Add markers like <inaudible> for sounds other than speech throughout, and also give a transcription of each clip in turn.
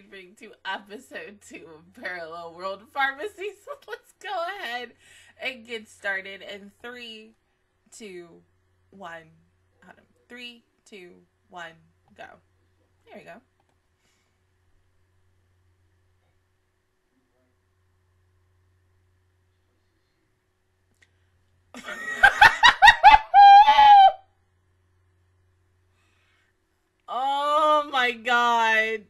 reacting to episode two of Parallel World Pharmacy. <laughs> So let's go ahead and get started in three, two, one. Three, two, one, go. There we go. <laughs> oh my god.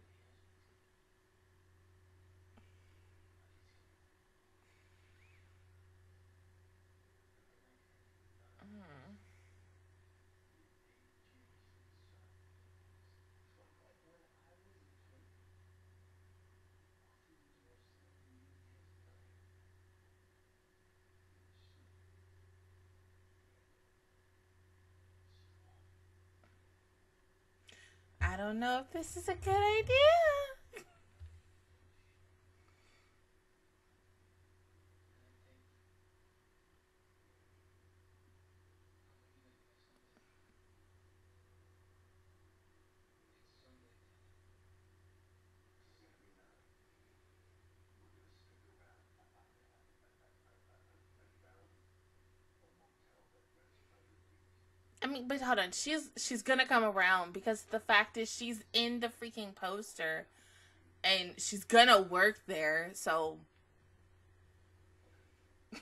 I don't know if this is a good idea. I mean, but hold on. She's she's gonna come around because the fact is she's in the freaking poster, and she's gonna work there. So. <laughs>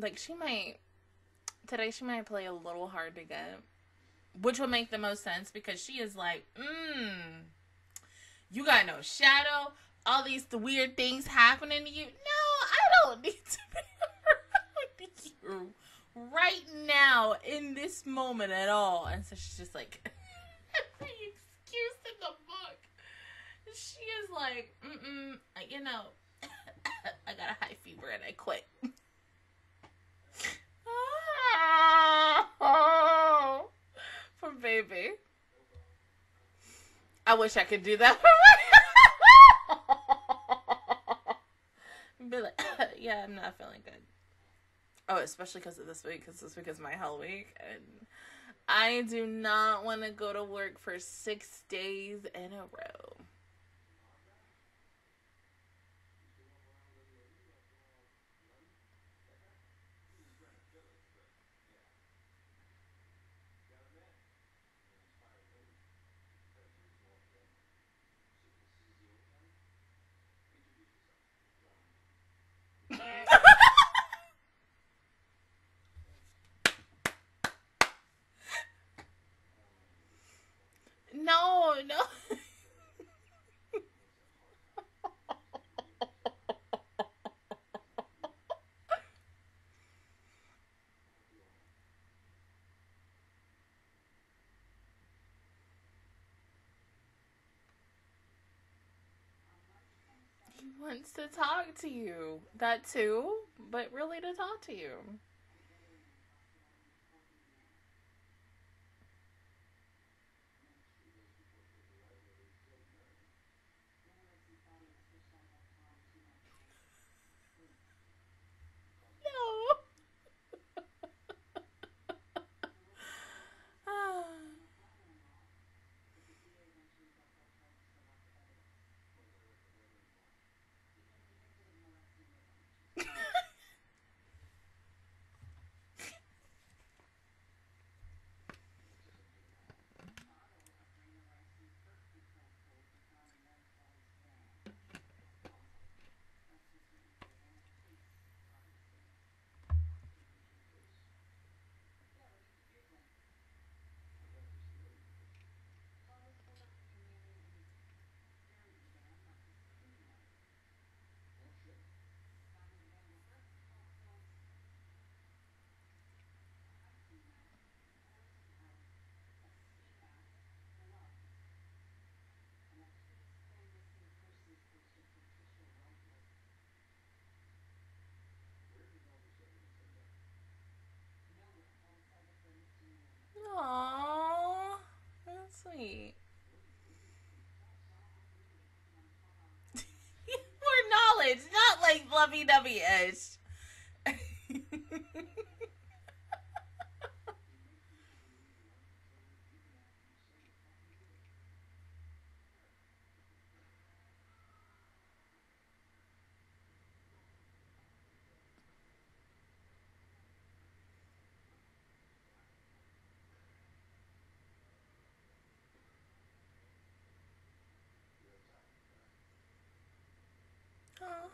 Like she might today she might play a little hard to get which would make the most sense because she is like, mmm, you got no shadow, all these the weird things happening to you. No, I don't need to be <laughs> around you right now in this moment at all. And so she's just like, <laughs> excuse in the book. She is like, mm you know, <laughs> I got a high fever and I quit. Baby. I wish I could do that for. <laughs> Be like, <laughs> yeah, I'm not feeling good. Oh, especially because of this week, because this week is my hell week, and I do not want to go to work for six days in a row. no, no. he wants to talk to you. That too, but really to talk to you. Like lovey dovey ish. oh.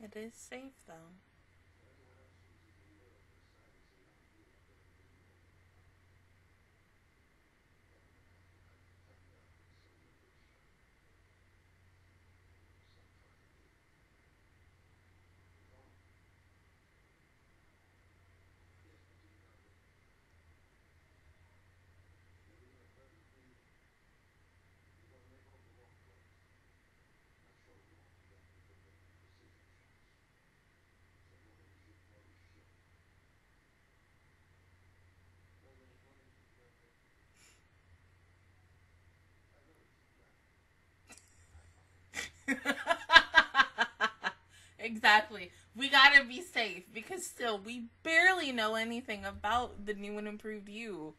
It is safe though. Exactly. We gotta be safe because still we barely know anything about the new and improved you.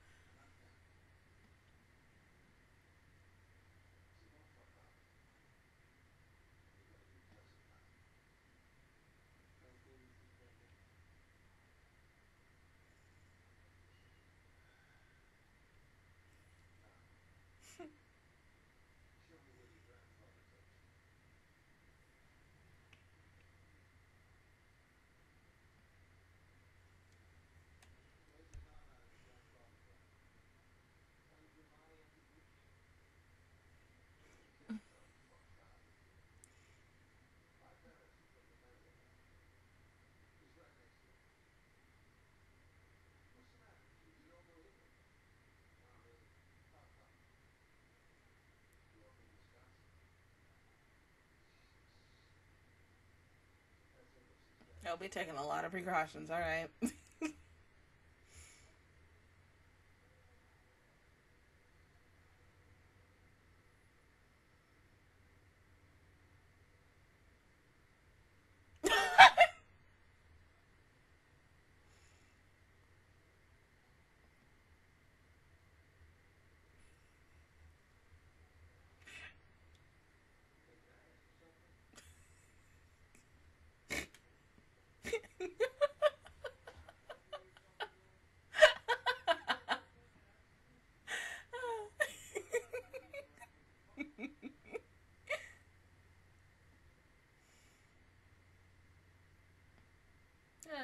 I'll be taking a lot of precautions, alright. yeah, <laughs>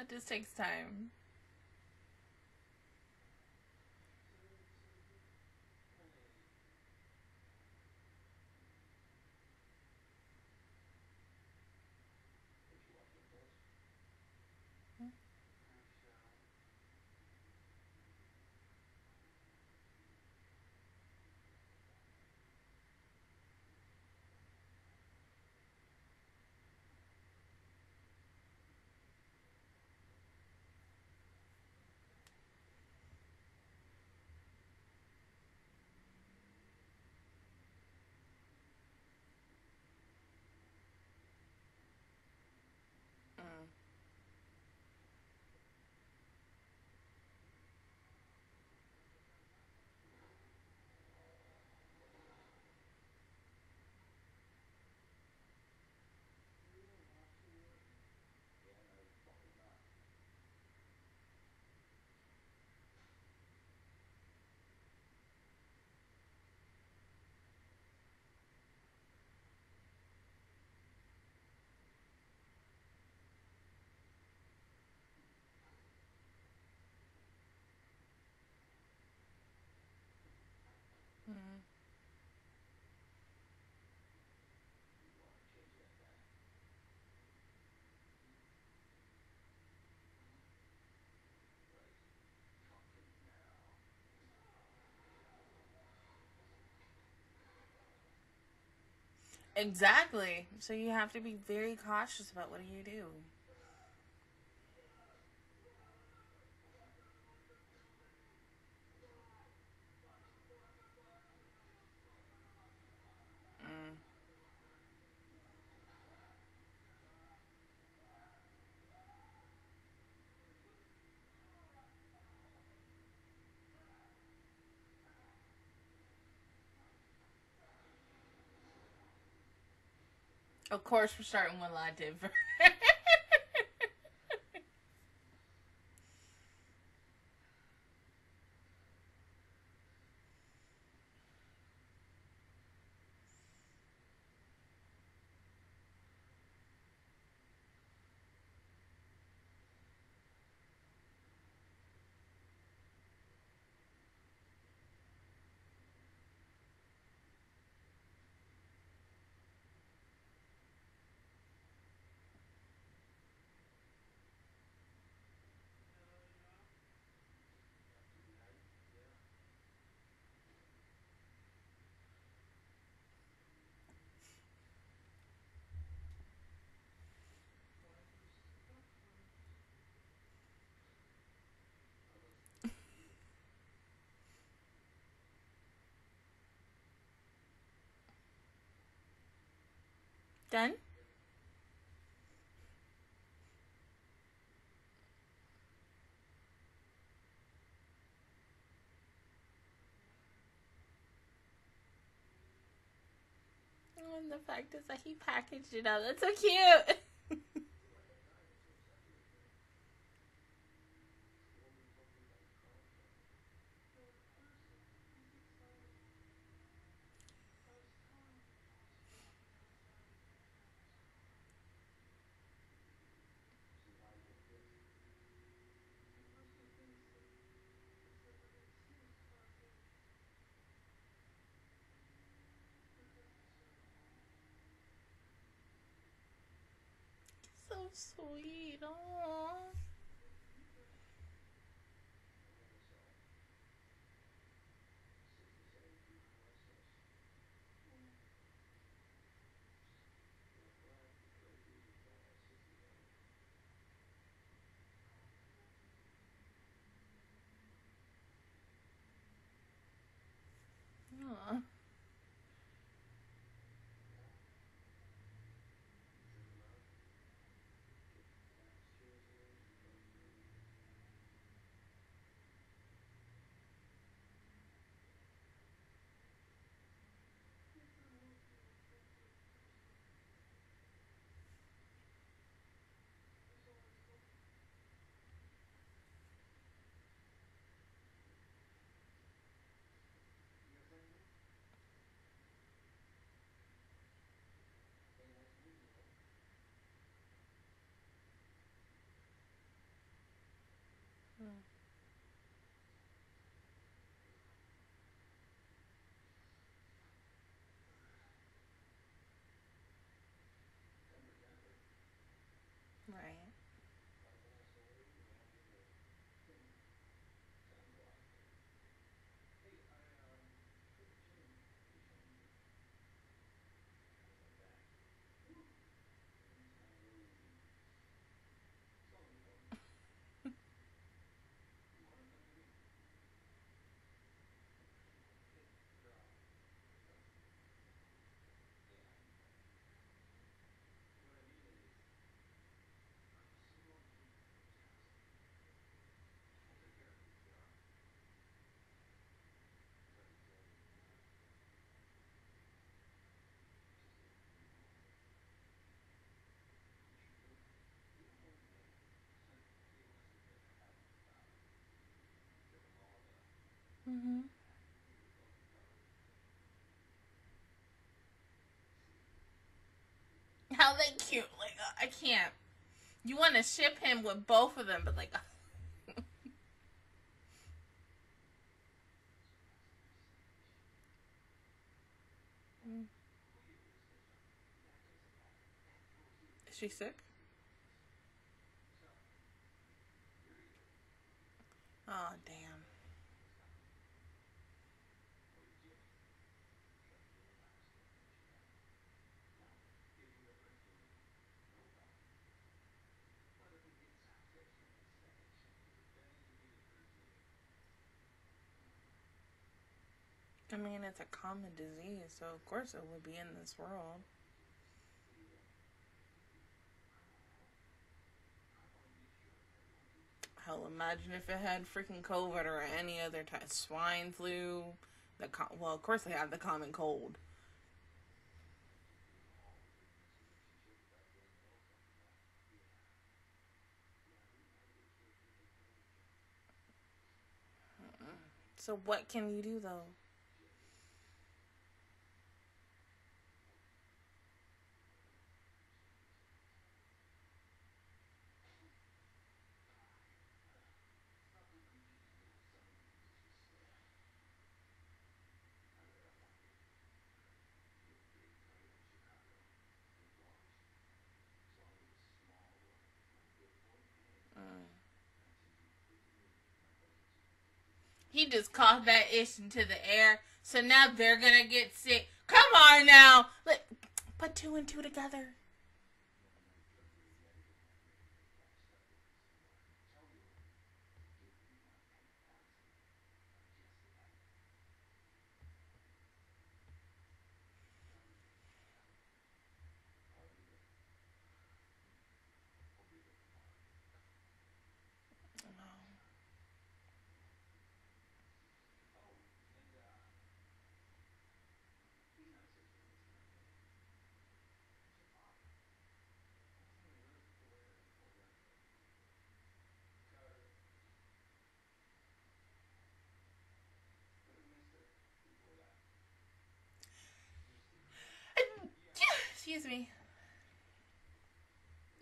it just takes time. Exactly. So you have to be very cautious about what you do. Of course, we're starting with La Denver. Done? Oh, and the fact is that he packaged it up. That's so cute. <laughs> so sweet. Aww. Mm-hmm. How they cute. Like, uh, I can't. You want to ship him with both of them, but like. <laughs> Is she sick? Oh, damn. I mean, it's a common disease, so of course it would be in this world. Hell, imagine if it had freaking COVID or any other type, swine flu. The well, of course they have the common cold. So what can you do though? He just coughed that ish into the air. So now they're gonna get sick. Come on now. Let put two and two together. Excuse me.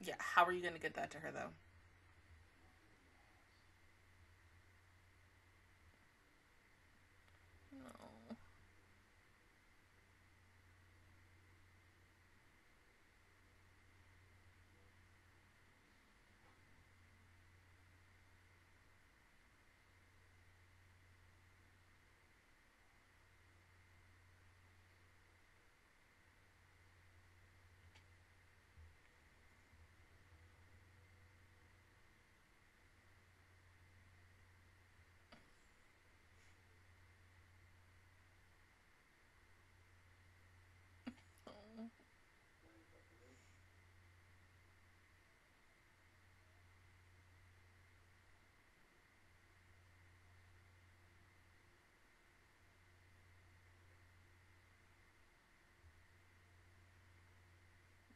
Yeah, how are you gonna get that to her though? No.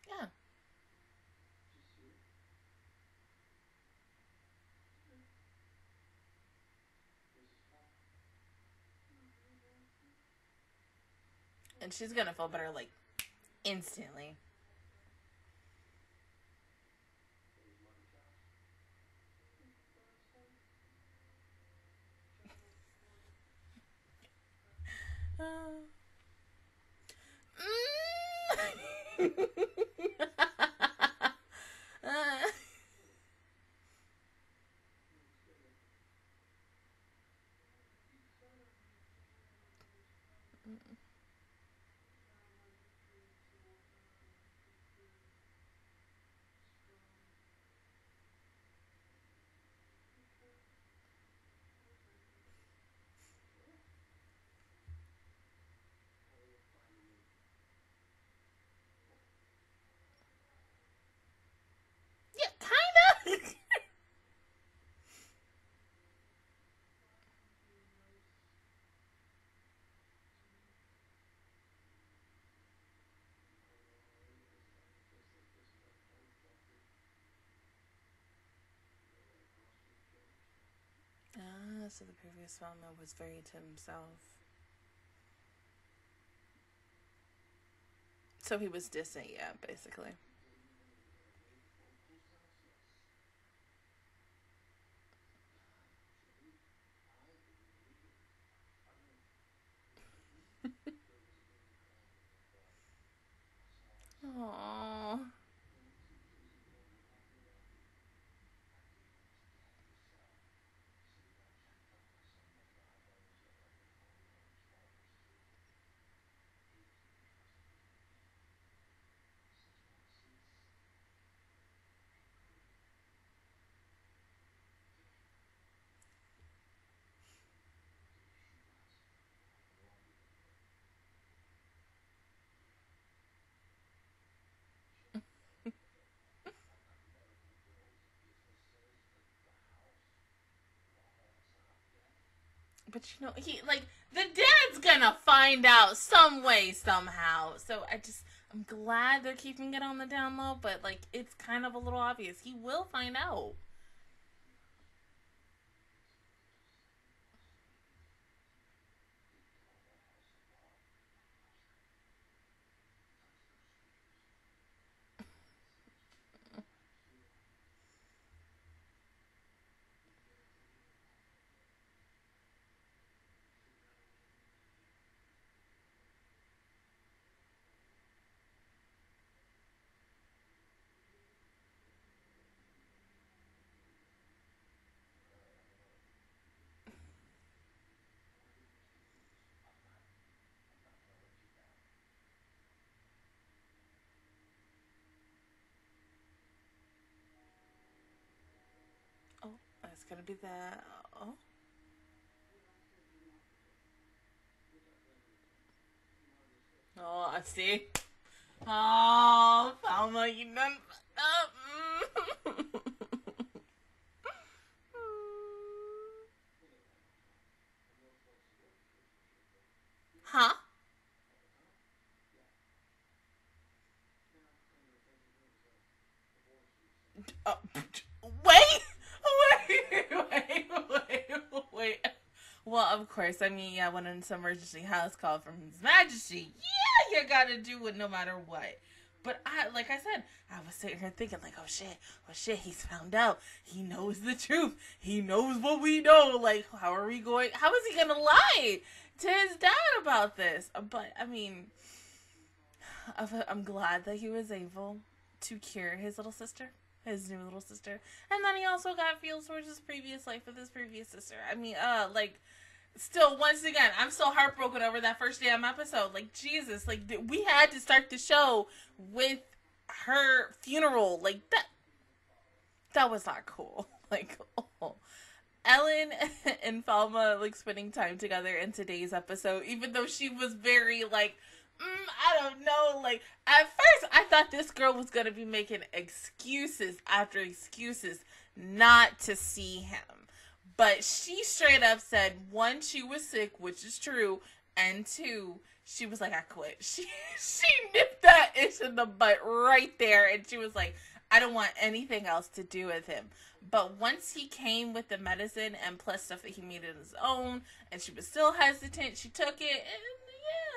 Yeah. And she's gonna feel better like instantly. yeah, <laughs> <laughs> <laughs> ah, so the previous Falma was very to himself. So he was distant, yeah, basically. But you know, he like the dad's gonna find out some way somehow. So I just I'm glad they're keeping it on the down low, but like it's kind of a little obvious. He will find out. It's gonna be the uh, oh. Oh, I see. Oh, Falma, you done up. Oh. huh? Uh, wait wait, wait, wait. Well, of course. I mean, yeah, when it's an emergency house call from His Majesty, yeah, you gotta do it no matter what. But I, like I said, I was sitting here thinking, like, oh shit, oh shit, he's found out. He knows the truth. He knows what we know. Like, how are we going? How is he gonna lie to his dad about this? But I mean, I'm glad that he was able to cure his little sister his new little sister. And then he also got feels towards his previous life with his previous sister. I mean, uh, like, still, once again, I'm so heartbroken over that first damn episode. Like, Jesus, like, we had to start the show with her funeral. Like, that, that was not cool. <laughs> Like, oh. Ellen <laughs> and Falma, like, spending time together in today's episode, even though she was very, like, mm, I don't know. Like at first, I thought this girl was gonna be making excuses after excuses not to see him, but she straight up said one, she was sick, which is true, and two, she was like, I quit. <laughs> She she nipped that itch in the butt right there, and she was like, I don't want anything else to do with him. But once he came with the medicine and plus stuff that he made on his own, and she was still hesitant, she took it, and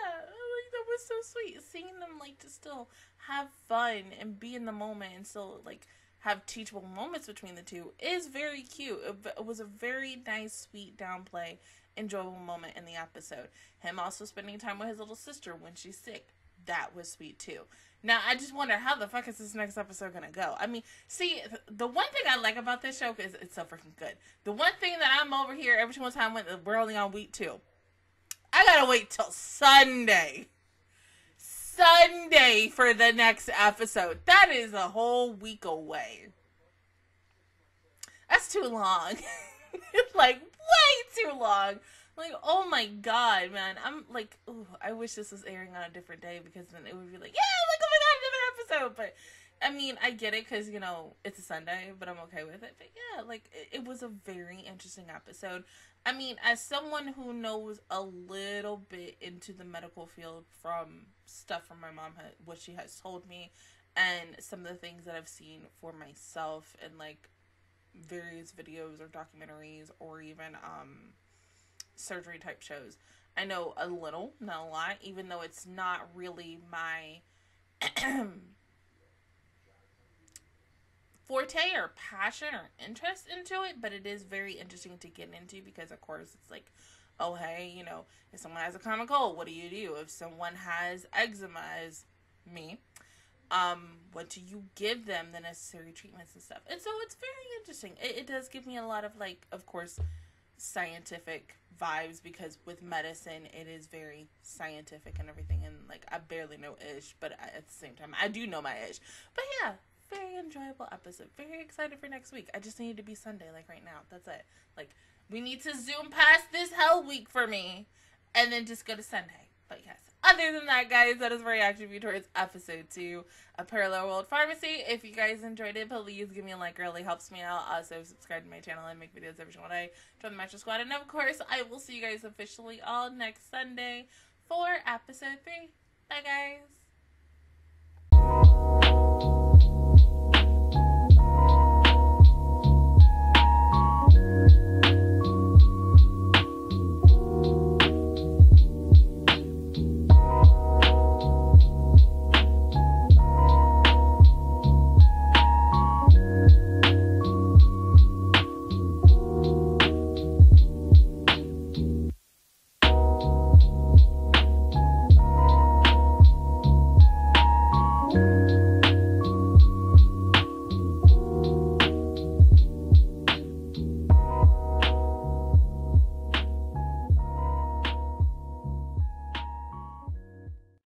yeah, like, that was so sweet seeing them like to still have fun and be in the moment and still like have teachable moments between the two is very cute. It was a very nice, sweet downplay, enjoyable moment in the episode. Him also spending time with his little sister when she's sick. That was sweet too. Now I just wonder how the fuck is this next episode gonna go? I mean, see, the one thing I like about this show is it's so freaking good. The one thing that I'm over here every single time when we're only on week two, I gotta wait till Sunday Sunday for the next episode. That is a whole week away. That's too long. <laughs> like way too long. Like, oh my god, man. I'm like, ooh, I wish this was airing on a different day because then it would be like, yeah, like, oh my god, another episode. But I mean, I get it because, you know, it's a Sunday, but I'm okay with it. But yeah, like, it, it, was a very interesting episode. I mean, as someone who knows a little bit into the medical field from stuff from my mom, what she has told me, and some of the things that I've seen for myself and, like, various videos or documentaries or even, um, surgery type shows. I know a little, not a lot, even though it's not really my <clears throat> forte or passion or interest into it, but it is very interesting to get into because, of course, it's like, oh, hey, you know, if someone has a common cold, what do you do? If someone has eczema, as me, um, what do you give them the necessary treatments and stuff? And so it's very interesting. It, it does give me a lot of, like, of course, scientific vibes because with medicine it is very scientific and everything and like I barely know ish but at the same time I do know my ish but yeah very enjoyable episode. Very excited for next week. I just need to be Sunday, like right now. That's it. Like, we need to zoom past this hell week for me and then just go to Sunday. But yes, other than that, guys, that is my reaction view towards episode two of Parallel World Pharmacy. If you guys enjoyed it, please give me a like. It really helps me out. Also, subscribe to my channel and make videos every single day. Join the Master Squad. And of course, I will see you guys officially all next Sunday for episode three. Bye, guys.